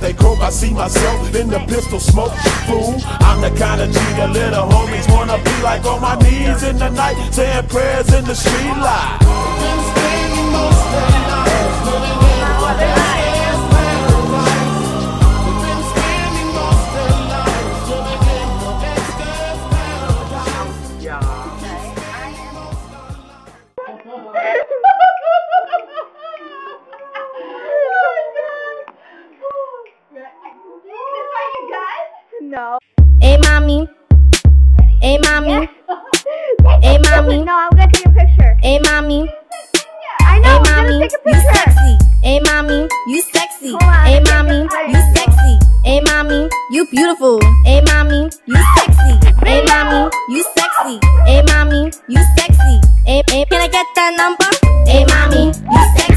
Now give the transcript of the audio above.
They croak, I see myself in the pistol smoke. Fool, I'm the kind of G the little homies wanna be like on my knees in the night, saying prayers in the street light. No. Hey, mommy. Hey, mommy. Hey, mommy. No, I'm gonna take a picture. Hey, mommy. I know. Hey, mommy. Take a picture. You sexy. Hey, mommy. You sexy. Hey, mommy. You sexy. Hey, mommy. You beautiful. Hey, mommy. You sexy. Hey, mommy. You sexy. Hey, mommy. You sexy. Hey, hey. Can I get that number? Hey, mommy. You sexy.